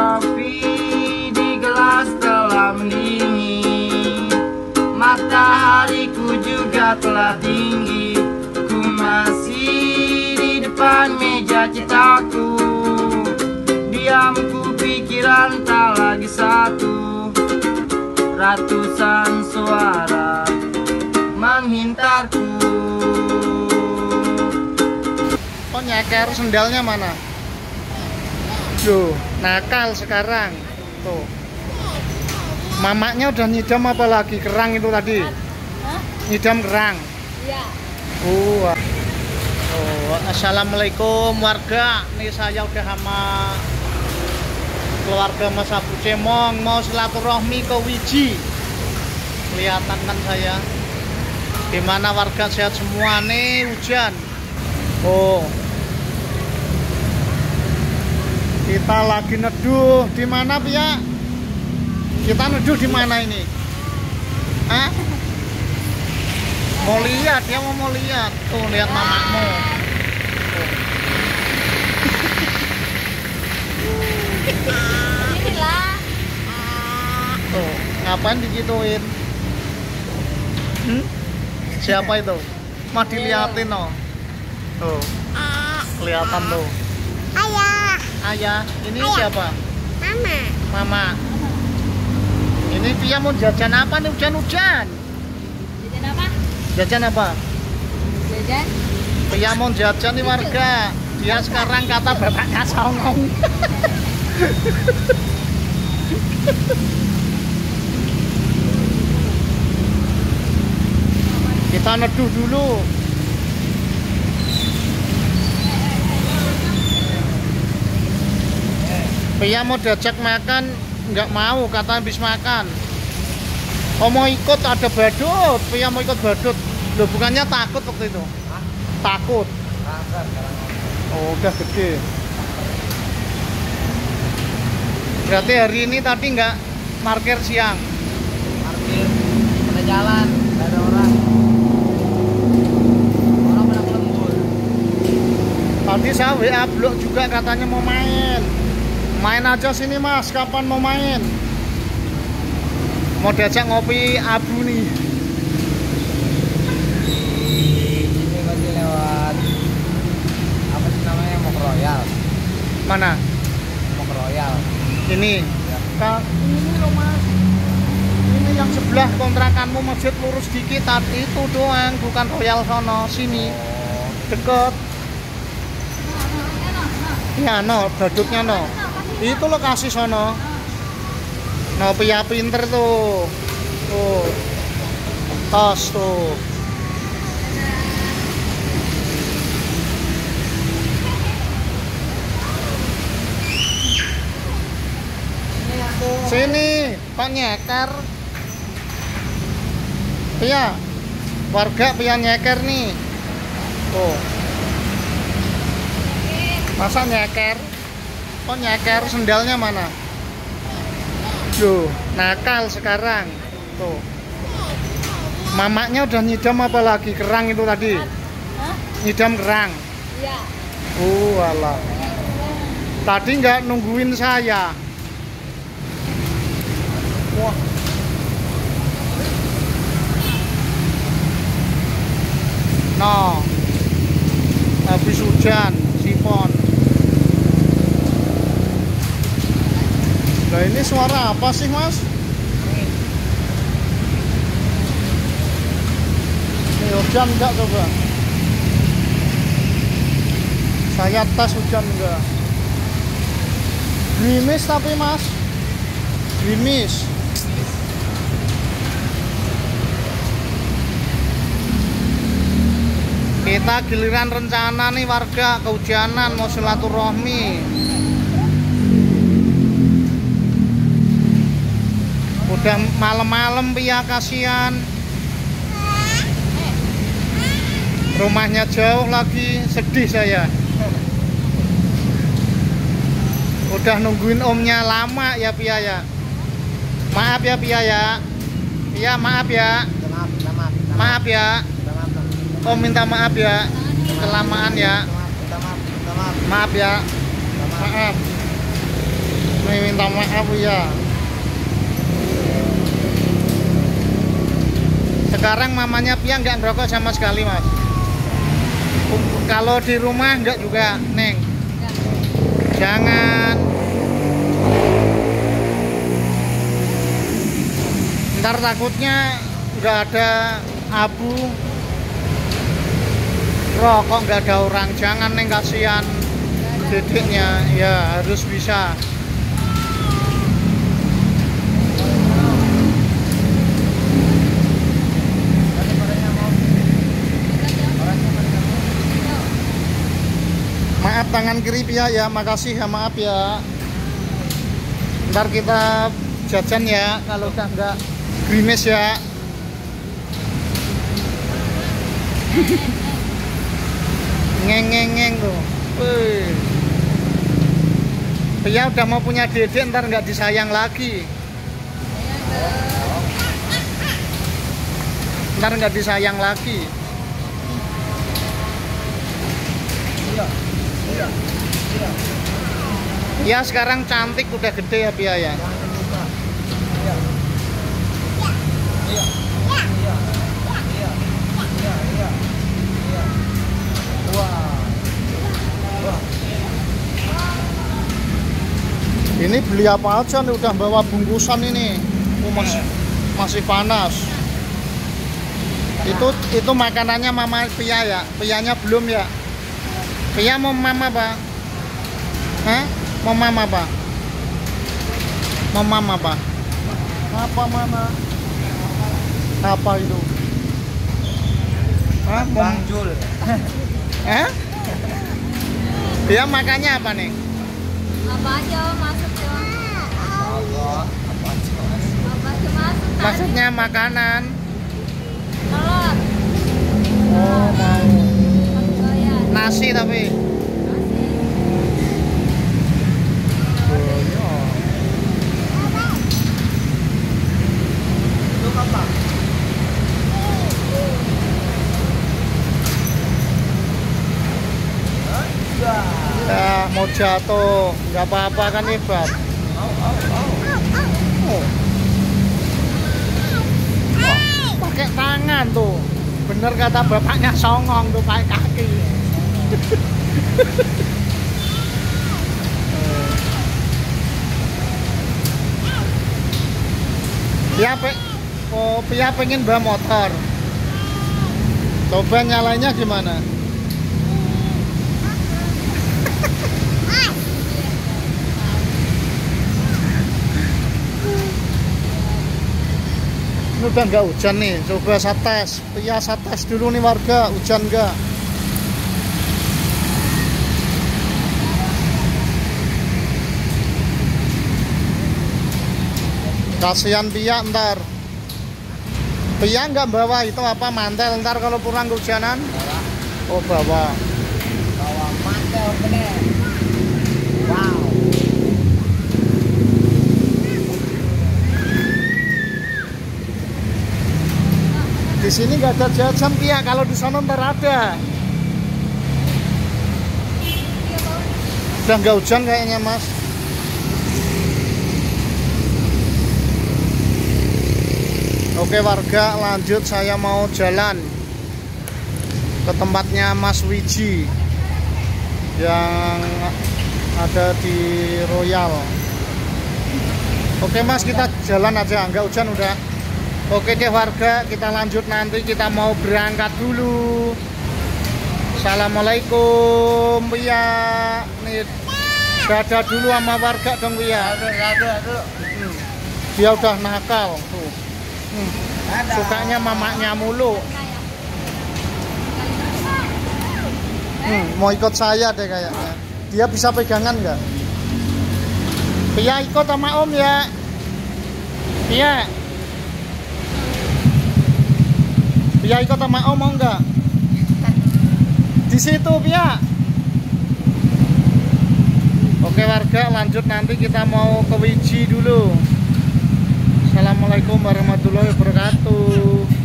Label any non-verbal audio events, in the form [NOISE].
kopi di gelas telah mendingin Matahariku juga telah tinggi. Ku masih di depan meja citaku Diamku pikiran tak lagi satu. Ratusan suara menghintarku. Kok nyeker sendalnya mana? Loh, nakal sekarang. Tuh. Mamaknya udah nyidam apa lagi? Kerang itu tadi. Hah? Nyidam kerang. Iya. Oh. Oh, assalamualaikum warga. Nih saya udah sama keluarga Mas Abu Cemong mau silaturahmi ke Wiji. Kelihatan kan saya. Gimana warga sehat semua nih hujan. Oh. Kita lagi neduh di mana Pia? Kita neduh di mana ini? Hah? Mau lihat, dia mau mau lihat. Tuh, lihat mamamu. Tuh, ngapain digituin? Hmm? Siapa itu? Mau diliatin no? Tuh, kelihatan tuh. Ayah. Ini Ayah. siapa? Mama. Mama. Ini Pia mau jajan apa nih hujan-hujan? Jajan apa? Jajan apa? Jajan. Pia mau jajan nih warga. Dia sekarang kata bapaknya songong. Kita neduh dulu. Pia mau diajak makan, nggak mau, kata habis makan. Oh mau ikut ada badut, Pia mau ikut badut. Loh bukannya takut waktu itu? Takut. Oh udah gede. Berarti hari ini tadi nggak parkir siang. Parkir, ada jalan, gak ada orang Orang pada lembur Tadi saya WA blok juga katanya mau main. Main aja sini mas, kapan mau main? Mau diajak ngopi abu nih. Ini pasti lewat Apa sih namanya, mau Royal Mana? Mau Royal Ini. Kak, ini loh mas. Ini yang sebelah kontrakanmu masjid lurus dikit tadi itu doang, bukan Royal sono, sini. Deket. Iya no, badutnya no. Itu lokasi sono. No, pia pinter tuh. Tuh. Tos tuh. Sini, Pak nyeker. Iya. Warga pia nyeker nih. Tuh. Masa nyeker? Kok nyeker sendalnya mana? Loh, nakal sekarang. Tuh. Mamaknya udah nyidam apa lagi? Kerang itu tadi. Hah? Nyidam kerang. Iya. Oh, alah. Tadi nggak nungguin saya. Wah. No. Habis hujan, sipon. Nah ini suara apa sih mas? Ini hujan enggak coba? Saya tes hujan enggak? Gerimis tapi mas Gerimis Kita giliran rencana nih warga kehujanan mau silaturahmi Udah malam-malam pia kasihan Rumahnya jauh lagi sedih saya Udah nungguin omnya lama ya Pia ya. Maaf ya Pia ya. Pia maaf ya. maaf, ya. minta maaf, minta Om minta maaf ya. Kelamaan ya. maaf, ya. maaf. Minta maaf ya. Sekarang mamanya Pia nggak ngerokok sama sekali mas. Kalau di rumah nggak juga, Neng. Jangan. Ntar takutnya nggak ada abu rokok nggak ada orang jangan neng kasihan dedeknya ya harus bisa Tadi orangnya mau orangnya pada mau. maaf tangan kiri Pia ya. Makasih ya. Maaf ya. Ntar kita jajan ya. Kalau udah nggak. Grimis ya. Ngeng ngeng ngeng tuh. Pia udah mau punya dedek ntar nggak disayang lagi. Ntar nggak disayang lagi Ya sekarang cantik udah gede ya Pia ya. Ini beli apa aja nih udah bawa bungkusan ini. Oh, masih masih panas. Itu itu makanannya Mama Pia ya. Pianya belum ya. Pia mau Mama, Pak. Hah? Mamama ba? mama apa? Mapamana? Tapay apa itu? Bangjul. eh? [LAUGHS] ya makannya apa nih? Apa aja masuk ya. Apa? Maksudnya makanan. Telur. Oh, mau. Nasi tapi. Mau jatuh, nggak apa-apa kan hebat. Oh. Pakai tangan tuh. Bener kata bapaknya songong tuh pakai kaki. Pia pe oh, Pia pengen bawa motor. Coba nyalainnya gimana? Ini udah nggak hujan nih, coba saya tes. Pia saya tes dulu nih warga, hujan nggak? Kasihan Pia ntar. Pia nggak bawa itu apa mantel ntar kalau pulang kehujanan? Bawa, Oh bawa. bawa mantel bener. Di sini nggak ada jajan Pia, kalau di sana ntar ada. Udah nggak hujan kayaknya mas. Oke warga lanjut saya mau jalan ke tempatnya Mas Wiji yang ada di Royal. Oke Mas kita jalan aja nggak hujan udah. Oke deh warga kita lanjut nanti kita mau berangkat dulu. Assalamualaikum ya nih dadah dulu sama warga dong aduh. Dia udah nakal tuh. Hmm. Sukanya mamaknya mulu. Hmm, mau ikut saya deh kayaknya. Dia bisa pegangan nggak? Pia ikut sama Om ya. Pia. Pia ikut sama Om mau nggak? Di situ Pia. Oke warga lanjut nanti kita mau ke Wiji dulu. Assalamualaikum warahmatullahi wabarakatuh.